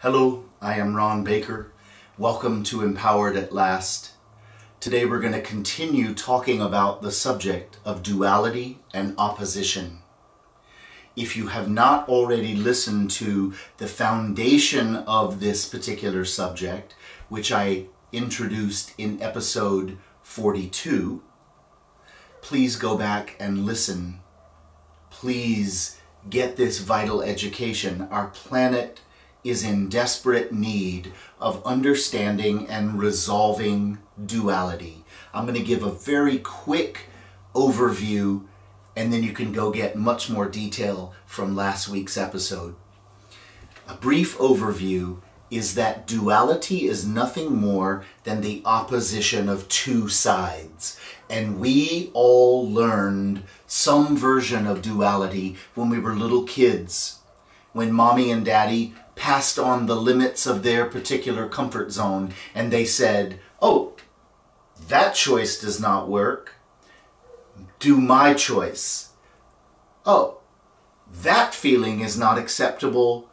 Hello, I am Ron Baker. Welcome to Empowered at Last. Today we're going to continue talking about the subject of duality and opposition. If you have not already listened to the foundation of this particular subject, which I introduced in episode 42, please go back and listen. Please get this vital education. Our planet is in desperate need of understanding and resolving duality. I'm going to give a very quick overview and then you can go get much more detail from last week's episode. A brief overview is that duality is nothing more than the opposition of two sides. And we all learned some version of duality when we were little kids, when mommy and daddy passed on the limits of their particular comfort zone and they said, oh, that choice does not work. Do my choice. Oh, that feeling is not acceptable.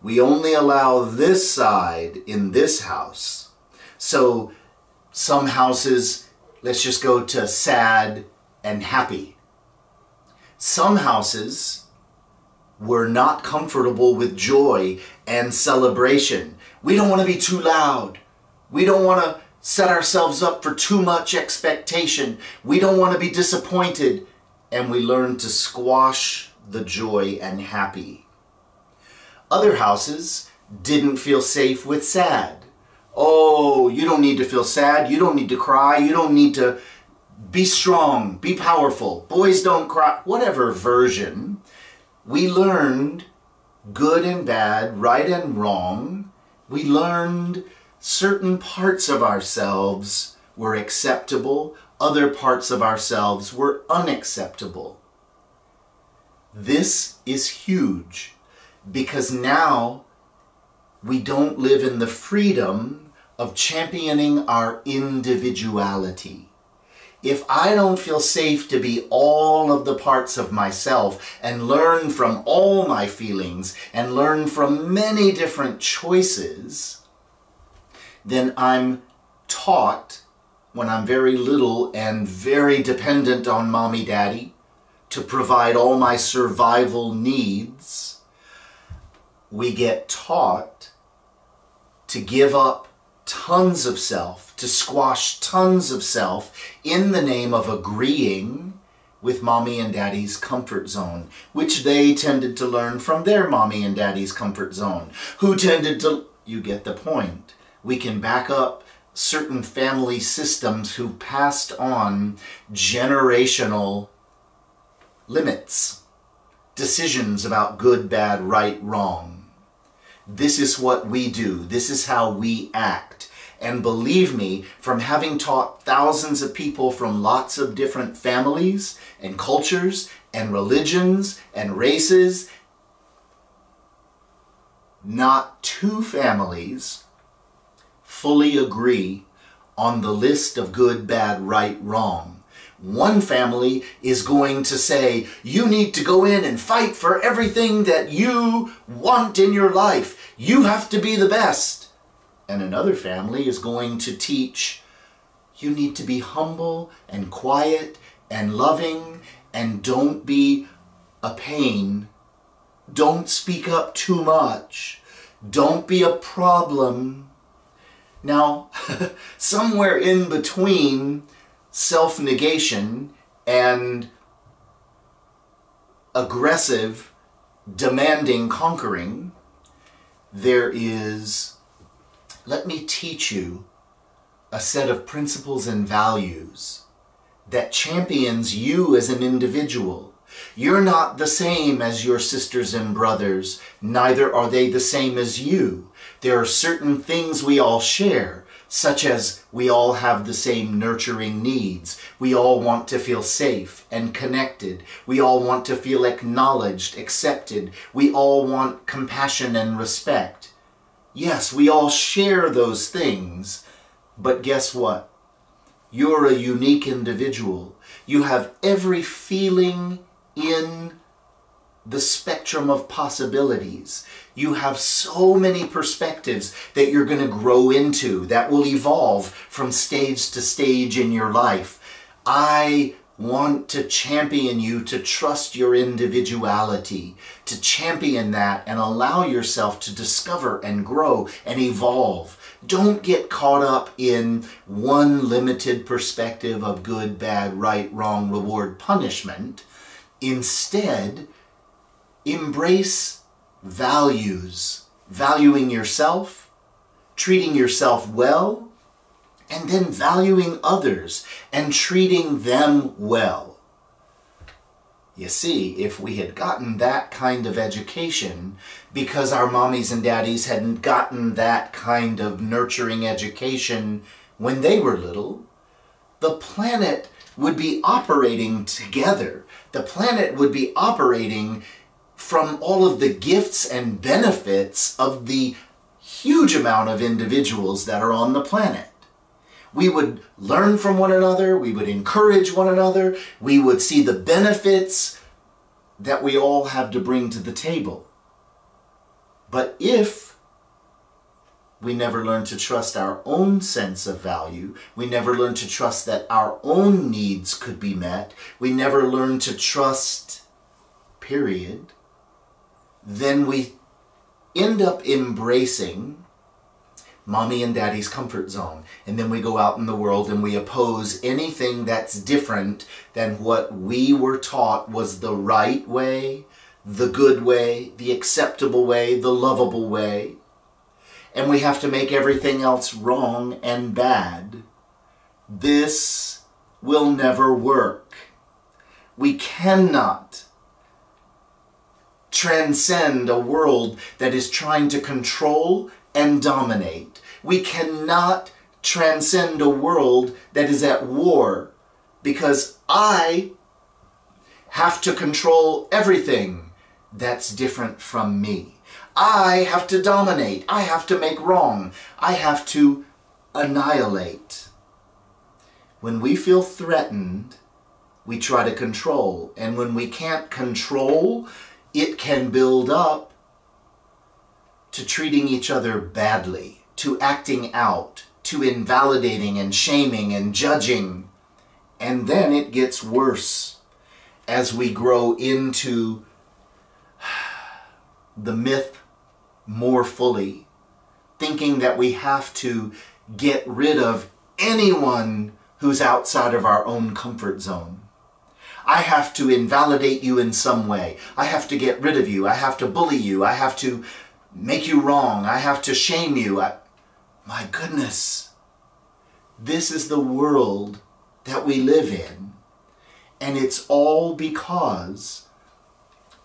We only allow this side in this house. So some houses, let's just go to sad and happy. Some houses, we're not comfortable with joy and celebration. We don't want to be too loud. We don't want to set ourselves up for too much expectation. We don't want to be disappointed. And we learn to squash the joy and happy. Other houses didn't feel safe with sad. Oh, you don't need to feel sad. You don't need to cry. You don't need to be strong, be powerful. Boys don't cry. Whatever version we learned good and bad, right and wrong. We learned certain parts of ourselves were acceptable, other parts of ourselves were unacceptable. This is huge because now we don't live in the freedom of championing our individuality if I don't feel safe to be all of the parts of myself and learn from all my feelings and learn from many different choices, then I'm taught when I'm very little and very dependent on mommy daddy to provide all my survival needs, we get taught to give up tons of self, to squash tons of self in the name of agreeing with mommy and daddy's comfort zone, which they tended to learn from their mommy and daddy's comfort zone, who tended to, you get the point. We can back up certain family systems who passed on generational limits, decisions about good, bad, right, wrong. This is what we do. This is how we act. And believe me, from having taught thousands of people from lots of different families and cultures and religions and races, not two families fully agree on the list of good, bad, right, wrong. One family is going to say, you need to go in and fight for everything that you want in your life. You have to be the best. And another family is going to teach, you need to be humble and quiet and loving and don't be a pain. Don't speak up too much. Don't be a problem. Now, somewhere in between, self-negation and aggressive, demanding conquering, there is, let me teach you a set of principles and values that champions you as an individual. You're not the same as your sisters and brothers, neither are they the same as you. There are certain things we all share, such as we all have the same nurturing needs. We all want to feel safe and connected. We all want to feel acknowledged, accepted. We all want compassion and respect. Yes, we all share those things, but guess what? You're a unique individual. You have every feeling in the spectrum of possibilities. you have so many perspectives that you're going to grow into that will evolve from stage to stage in your life. I want to champion you to trust your individuality, to champion that and allow yourself to discover and grow and evolve. Don't get caught up in one limited perspective of good, bad, right, wrong, reward, punishment. Instead, embrace values, valuing yourself, treating yourself well, and then valuing others and treating them well. You see, if we had gotten that kind of education because our mommies and daddies hadn't gotten that kind of nurturing education when they were little, the planet would be operating together. The planet would be operating from all of the gifts and benefits of the huge amount of individuals that are on the planet we would learn from one another, we would encourage one another, we would see the benefits that we all have to bring to the table. But if we never learn to trust our own sense of value, we never learn to trust that our own needs could be met, we never learn to trust, period, then we end up embracing mommy and daddy's comfort zone. And then we go out in the world and we oppose anything that's different than what we were taught was the right way, the good way, the acceptable way, the lovable way. And we have to make everything else wrong and bad. This will never work. We cannot transcend a world that is trying to control and dominate. We cannot transcend a world that is at war because I have to control everything that's different from me. I have to dominate. I have to make wrong. I have to annihilate. When we feel threatened, we try to control. And when we can't control, it can build up to treating each other badly, to acting out, to invalidating and shaming and judging. And then it gets worse as we grow into the myth more fully, thinking that we have to get rid of anyone who's outside of our own comfort zone. I have to invalidate you in some way. I have to get rid of you. I have to bully you. I have to make you wrong. I have to shame you. I, my goodness. This is the world that we live in. And it's all because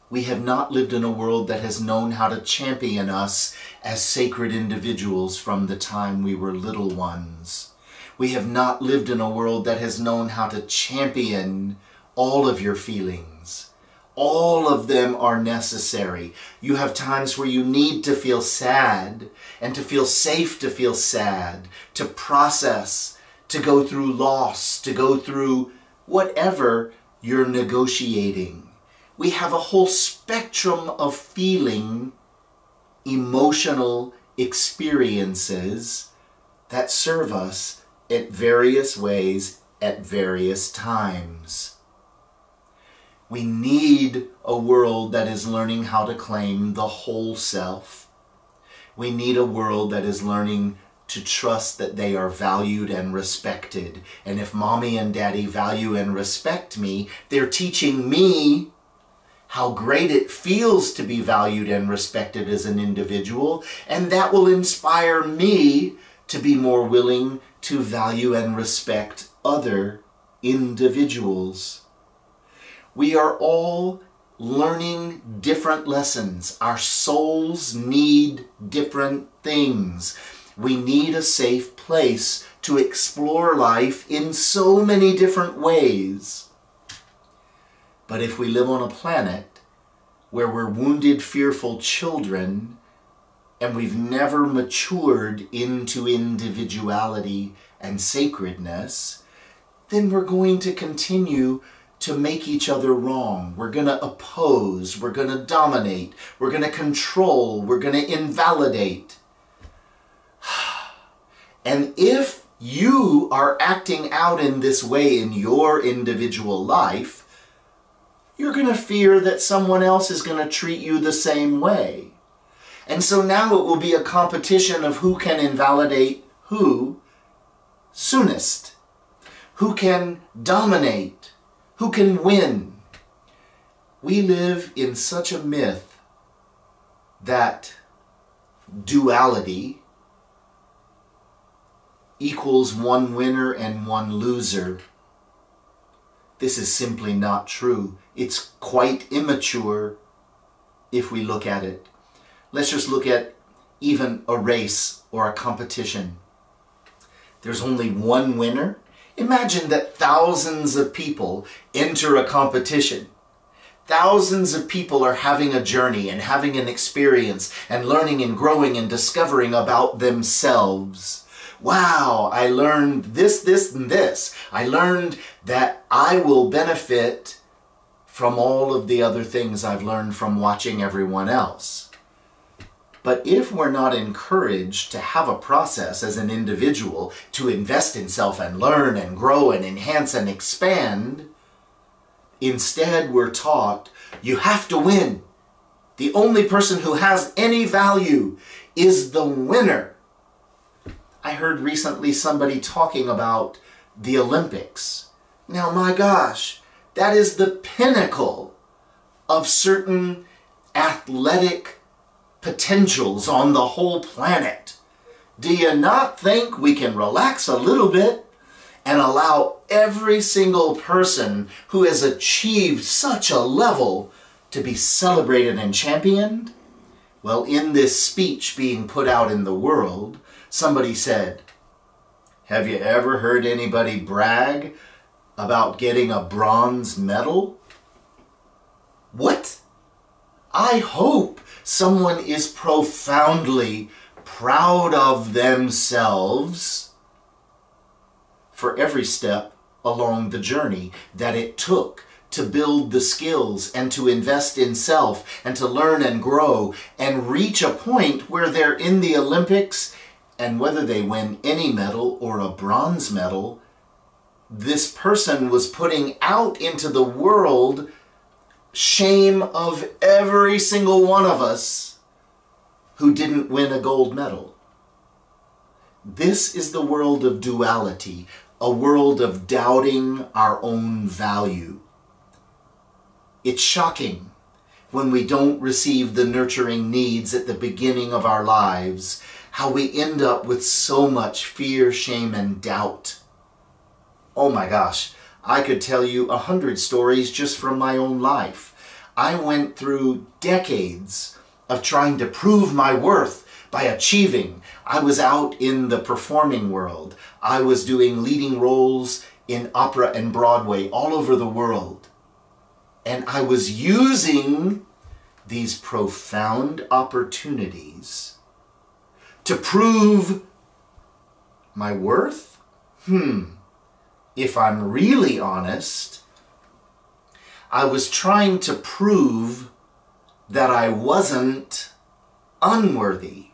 we have not lived in a world that has known how to champion us as sacred individuals from the time we were little ones. We have not lived in a world that has known how to champion all of your feelings, all of them are necessary. You have times where you need to feel sad and to feel safe to feel sad, to process, to go through loss, to go through whatever you're negotiating. We have a whole spectrum of feeling, emotional experiences that serve us at various ways at various times. We need a world that is learning how to claim the whole self. We need a world that is learning to trust that they are valued and respected. And if mommy and daddy value and respect me, they're teaching me how great it feels to be valued and respected as an individual, and that will inspire me to be more willing to value and respect other individuals. We are all learning different lessons. Our souls need different things. We need a safe place to explore life in so many different ways. But if we live on a planet where we're wounded, fearful children, and we've never matured into individuality and sacredness, then we're going to continue to make each other wrong. We're going to oppose. We're going to dominate. We're going to control. We're going to invalidate. And if you are acting out in this way in your individual life, you're going to fear that someone else is going to treat you the same way. And so now it will be a competition of who can invalidate who soonest, who can dominate, who can win. We live in such a myth that duality equals one winner and one loser. This is simply not true. It's quite immature if we look at it. Let's just look at even a race or a competition. There's only one winner. Imagine that thousands of people enter a competition. Thousands of people are having a journey and having an experience and learning and growing and discovering about themselves. Wow, I learned this, this, and this. I learned that I will benefit from all of the other things I've learned from watching everyone else. But if we're not encouraged to have a process as an individual to invest in self and learn and grow and enhance and expand, instead we're taught you have to win. The only person who has any value is the winner. I heard recently somebody talking about the Olympics. Now, my gosh, that is the pinnacle of certain athletic potentials on the whole planet. Do you not think we can relax a little bit and allow every single person who has achieved such a level to be celebrated and championed? Well, in this speech being put out in the world, somebody said, Have you ever heard anybody brag about getting a bronze medal? What? I hope someone is profoundly proud of themselves for every step along the journey that it took to build the skills and to invest in self and to learn and grow and reach a point where they're in the Olympics and whether they win any medal or a bronze medal, this person was putting out into the world shame of every single one of us who didn't win a gold medal. This is the world of duality, a world of doubting our own value. It's shocking when we don't receive the nurturing needs at the beginning of our lives, how we end up with so much fear, shame, and doubt. Oh my gosh, I could tell you a hundred stories just from my own life. I went through decades of trying to prove my worth by achieving. I was out in the performing world. I was doing leading roles in opera and Broadway all over the world. And I was using these profound opportunities to prove my worth? Hmm if I'm really honest, I was trying to prove that I wasn't unworthy.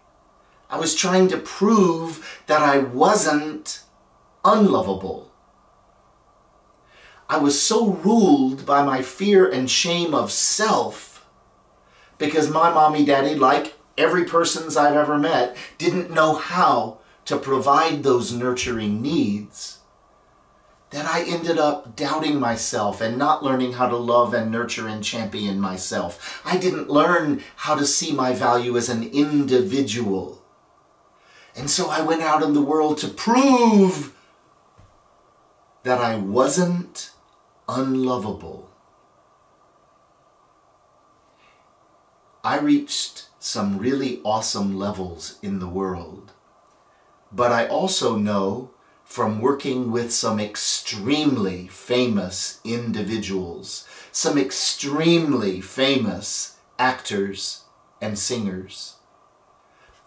I was trying to prove that I wasn't unlovable. I was so ruled by my fear and shame of self because my mommy daddy, like every person's I've ever met, didn't know how to provide those nurturing needs that I ended up doubting myself and not learning how to love and nurture and champion myself. I didn't learn how to see my value as an individual. And so I went out in the world to prove that I wasn't unlovable. I reached some really awesome levels in the world, but I also know from working with some extremely famous individuals, some extremely famous actors and singers.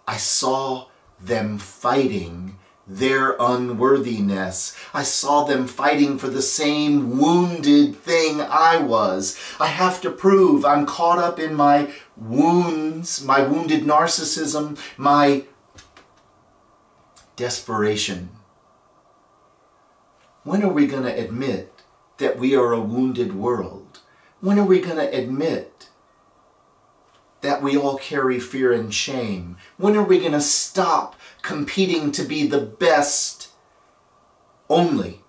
I saw them fighting their unworthiness. I saw them fighting for the same wounded thing I was. I have to prove I'm caught up in my wounds, my wounded narcissism, my desperation. When are we going to admit that we are a wounded world? When are we going to admit that we all carry fear and shame? When are we going to stop competing to be the best only.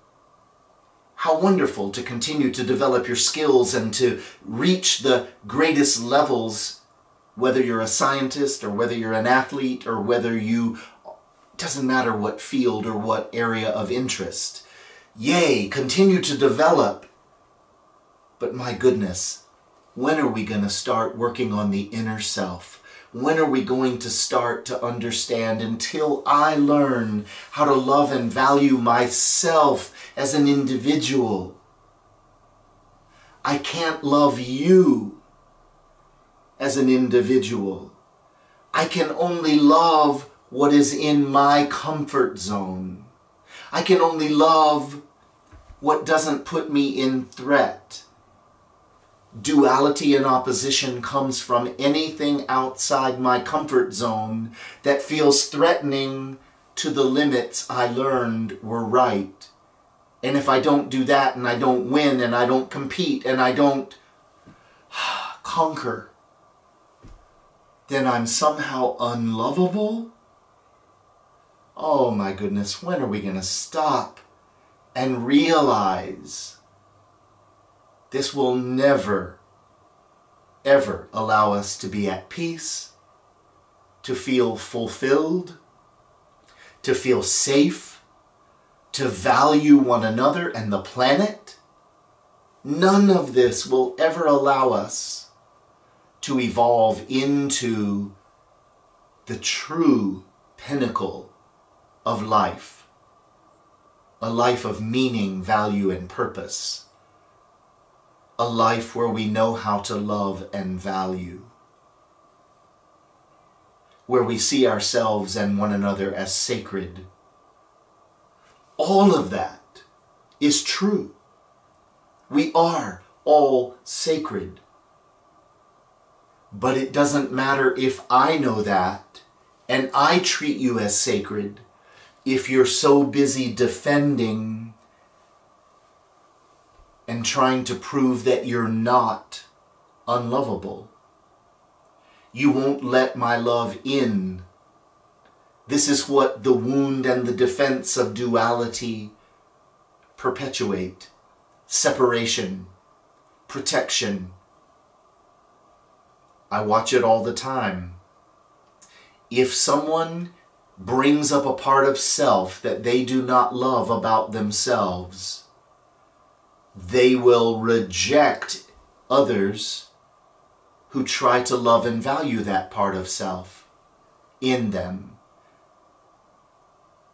How wonderful to continue to develop your skills and to reach the greatest levels, whether you're a scientist or whether you're an athlete or whether you, doesn't matter what field or what area of interest. Yay, continue to develop. But my goodness, when are we going to start working on the inner self? When are we going to start to understand until I learn how to love and value myself as an individual? I can't love you as an individual. I can only love what is in my comfort zone. I can only love what doesn't put me in threat duality and opposition comes from anything outside my comfort zone that feels threatening to the limits I learned were right. And if I don't do that and I don't win and I don't compete and I don't conquer, then I'm somehow unlovable? Oh my goodness, when are we going to stop and realize this will never, ever allow us to be at peace, to feel fulfilled, to feel safe, to value one another and the planet. None of this will ever allow us to evolve into the true pinnacle of life, a life of meaning, value, and purpose a life where we know how to love and value, where we see ourselves and one another as sacred. All of that is true. We are all sacred. But it doesn't matter if I know that and I treat you as sacred if you're so busy defending and trying to prove that you're not unlovable. You won't let my love in. This is what the wound and the defense of duality perpetuate. Separation, protection. I watch it all the time. If someone brings up a part of self that they do not love about themselves, they will reject others who try to love and value that part of self in them.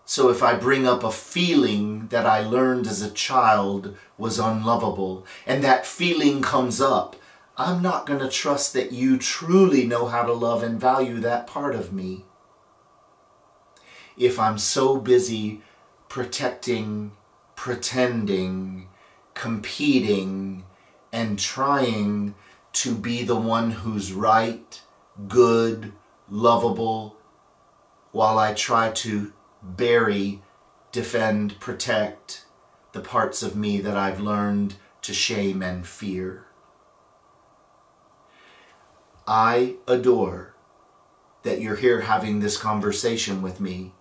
So if I bring up a feeling that I learned as a child was unlovable, and that feeling comes up, I'm not going to trust that you truly know how to love and value that part of me. If I'm so busy protecting, pretending, competing and trying to be the one who's right, good, lovable, while I try to bury, defend, protect the parts of me that I've learned to shame and fear. I adore that you're here having this conversation with me.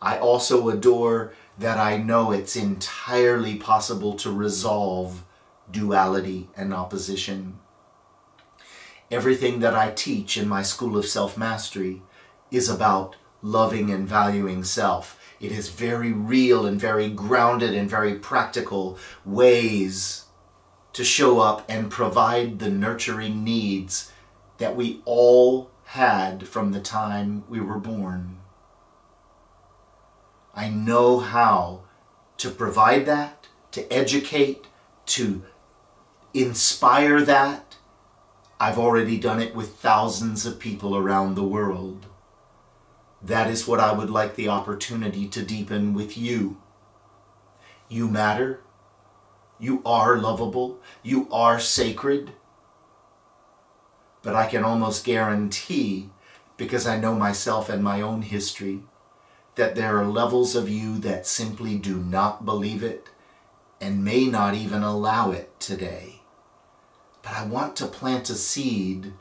I also adore that I know it's entirely possible to resolve duality and opposition. Everything that I teach in my School of Self-Mastery is about loving and valuing self. It is very real and very grounded and very practical ways to show up and provide the nurturing needs that we all had from the time we were born. I know how to provide that, to educate, to inspire that. I've already done it with thousands of people around the world. that is what I would like the opportunity to deepen with you. You matter. You are lovable. You are sacred. But I can almost guarantee, because I know myself and my own history, that there are levels of you that simply do not believe it and may not even allow it today. But I want to plant a seed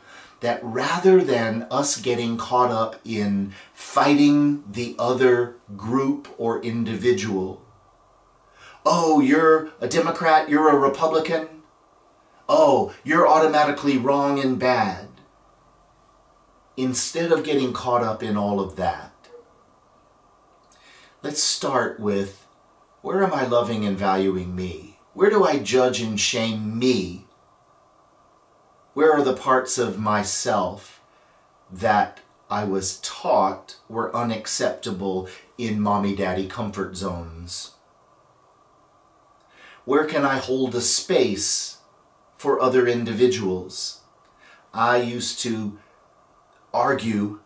that rather than us getting caught up in fighting the other group or individual, oh, you're a Democrat, you're a Republican, oh, you're automatically wrong and bad. Instead of getting caught up in all of that, let's start with where am I loving and valuing me? Where do I judge and shame me? Where are the parts of myself that I was taught were unacceptable in mommy daddy comfort zones? Where can I hold a space for other individuals? I used to argue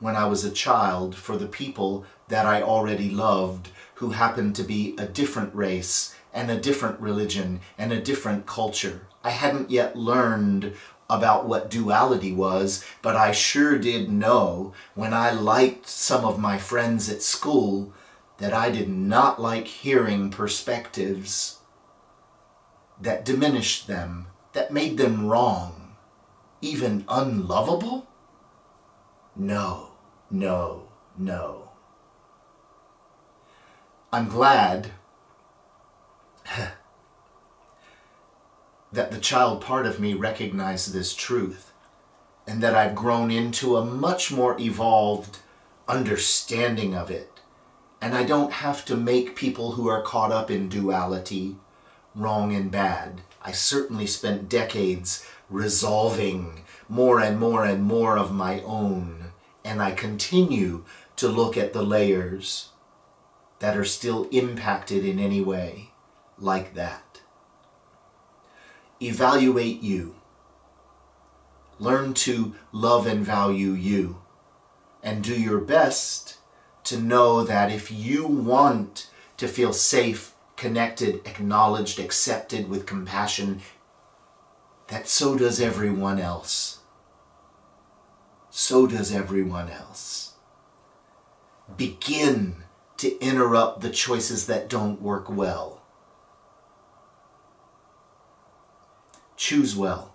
when I was a child for the people that I already loved who happened to be a different race and a different religion and a different culture. I hadn't yet learned about what duality was, but I sure did know when I liked some of my friends at school that I did not like hearing perspectives that diminished them, that made them wrong, even unlovable. No, no, no. I'm glad that the child part of me recognized this truth and that I've grown into a much more evolved understanding of it. And I don't have to make people who are caught up in duality wrong and bad. I certainly spent decades resolving more and more and more of my own and I continue to look at the layers that are still impacted in any way like that. Evaluate you. Learn to love and value you. And do your best to know that if you want to feel safe, connected, acknowledged, accepted with compassion, that so does everyone else so does everyone else. Begin to interrupt the choices that don't work well. Choose well,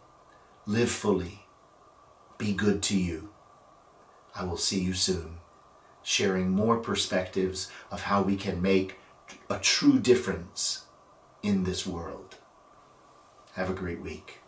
live fully, be good to you. I will see you soon, sharing more perspectives of how we can make a true difference in this world. Have a great week.